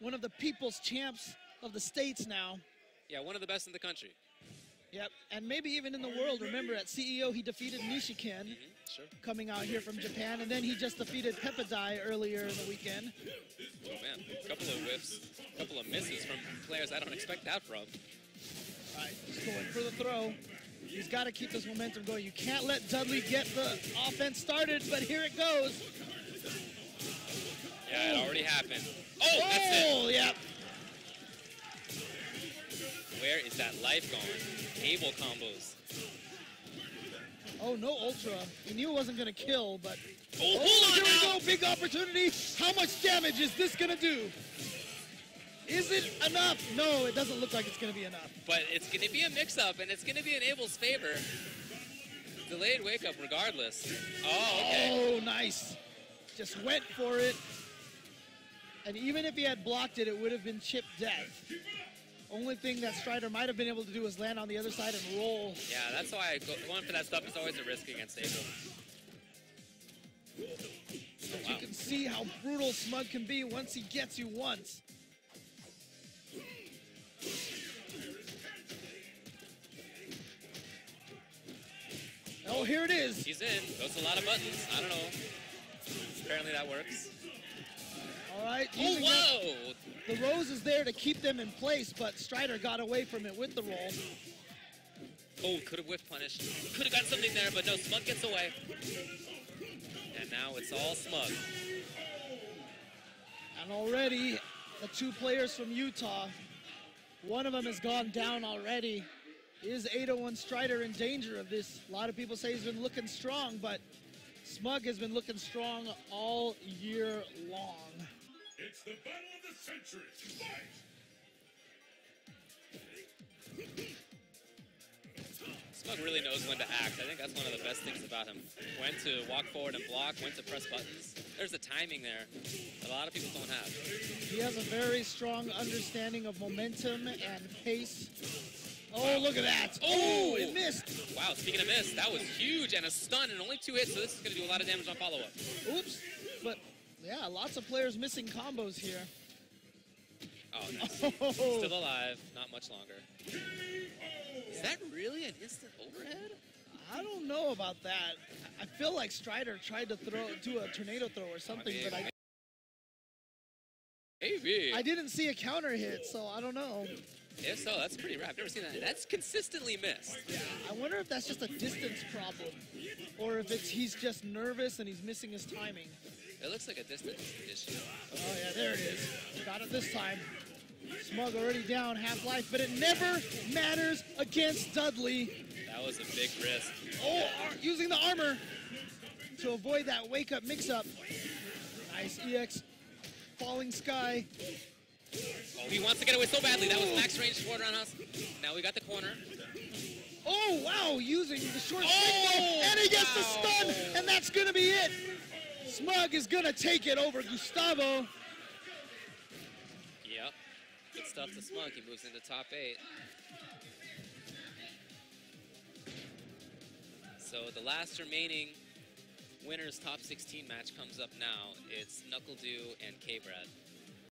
one of the people's champs of the states now. Yeah, one of the best in the country. Yep, and maybe even in the world. Remember, at CEO, he defeated Nishiken, Mm-hmm. Sure. coming out here from Japan, and then he just defeated Pepeday earlier in the weekend. Oh man, a couple of whiffs, a couple of misses from players I don't expect that from. All right, he's going for the throw. He's got to keep this momentum going. You can't let Dudley get the offense started, but here it goes. It. Oh, that's it. Oh, yep. Where is that life going? Abel combos. Oh, no ultra. He knew it wasn't going to kill, but. Oh, Oh, hold here on we go. Big opportunity. How much damage is this going to do? Is it enough? No, it doesn't look like it's going to be enough. But it's going to be a mix-up, and it's going to be in Abel's favor. Delayed wake-up regardless. Oh, okay. Oh, nice. Just went for it. And even if he had blocked it, it would have been chip death. Only thing that Strider might have been able to do is land on the other side and roll. Yeah, that's why I go, going for that stuff is always a risk against Abel. But you can see how brutal Smug can be once he gets you once. Oh, here it is. He's in. Goes a lot of buttons. I don't know. Apparently that works. All right. Oh, using that- The rose is there to keep them in place, but Strider got away from it with the roll. Oh, could have whiff punished. Could have got something there, but no, Smug gets away. And now it's all Smug. And already, the two players from Utah, one of them has gone down already. Is 801 Strider in danger of this? A lot of people say he's been looking strong, but Smug has been looking strong all year long. It's the battle of the century. Fight! Smug really knows when to act. I think that's one of the best things about him. When to walk forward and block, when to press buttons. There's the timing there that a lot of people don't have. He has a very strong understanding of momentum and pace. Oh, look at that. Oh, it missed. Wow, speaking of miss, that was huge and a stun and only two hits, so this is going to do a lot of damage on follow-up. Oops. But yeah, lots of players missing combos here. Oh, nice. Oh, Still alive, not much longer. Is that really an instant overhead? I don't know about that. I feel like Strider tried to throw do a tornado throw or something, but I Maybe. I didn't see a counter hit, so I don't know. If so, that's pretty rare. I've never seen that. That's consistently missed. Yeah, I wonder if that's just a distance problem, or if it's he's just nervous and he's missing his timing. It looks like a distance issue. Oh yeah, there it is. Got it this time. Smug already down half life, but it never matters against Dudley. That was a big risk. Oh, using the armor to avoid that wake up mix up. Nice EX. Falling Sky. Oh, he wants to get away so badly. That was max range forward roundhouse. Now we got the corner. Oh, wow, using the short Oh, signal, and he gets the stun, and that's gonna be it. Smug is gonna take it over Gustavo. Yep. Good stuff to Smug. He moves into top eight. So the last remaining winners top 16 match comes up now. It's NuckleDu and KBrad.